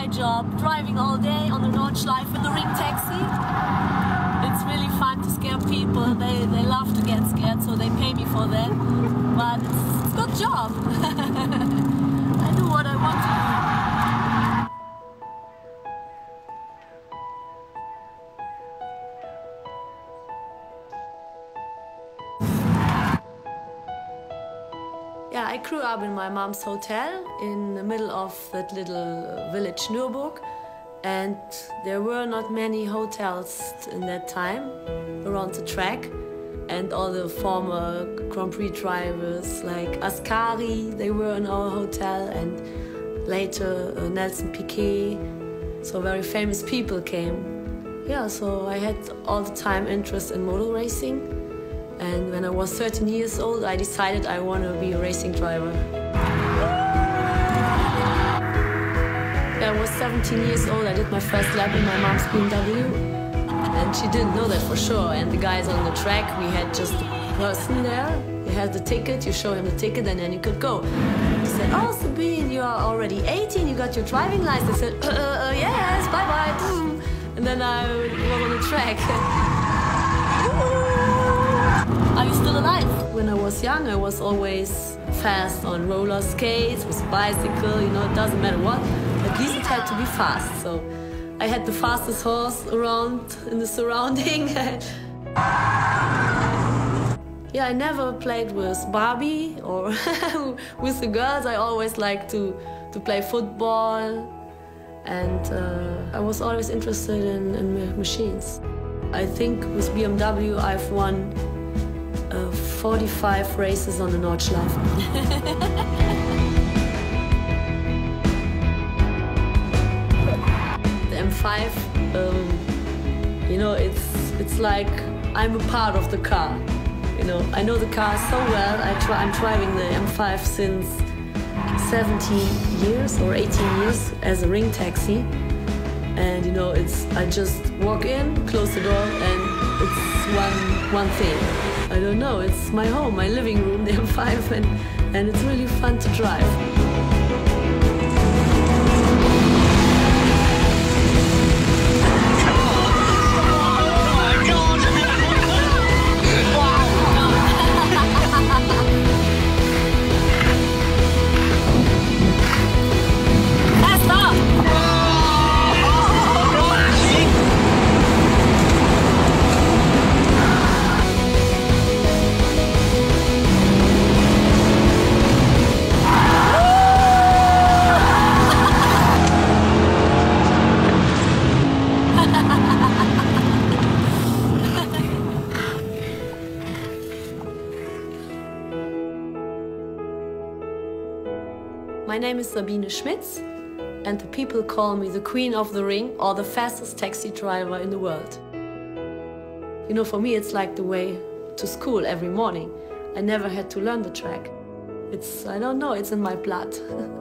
my job, driving all day on the Nordschleife in the ring taxi. It's really fun to scare people. They, they love to get scared, so they pay me for that. But it's, it's a good job. I do what I want to Yeah, I grew up in my mom's hotel in the middle of that little village Nürburg. And there were not many hotels in that time around the track. And all the former Grand Prix drivers like Ascari, they were in our hotel. And later uh, Nelson Piquet. So very famous people came. Yeah, so I had all the time interest in motor racing. And when I was 13 years old, I decided I want to be a racing driver. I was 17 years old. I did my first lap in my mom's BMW. And she didn't know that for sure. And the guys on the track, we had just a person there. You had the ticket, you show him the ticket, and then you could go. He said, Oh, Sabine, you are already 18, you got your driving license. I said, uh, uh, uh, Yes, bye bye. And then I was on the track. Still alive? When I was young, I was always fast on roller skates, with bicycle, you know, it doesn't matter what. At least it had to be fast. So I had the fastest horse around in the surrounding. yeah, I never played with Barbie or with the girls. I always liked to, to play football. And uh, I was always interested in, in machines. I think with BMW I've won uh, 45 races on the Nordschleife. the M5, um, you know, it's it's like I'm a part of the car. You know, I know the car so well. I try, I'm driving the M5 since 17 years or 18 years as a ring taxi. And you know, it's I just walk in, close the door, and it's one one thing. I don't know. It's my home, my living room, the M5, and and it's really fun to drive. My name is Sabine Schmitz, and the people call me the Queen of the Ring or the fastest taxi driver in the world. You know, for me, it's like the way to school every morning. I never had to learn the track. It's, I don't know, it's in my blood.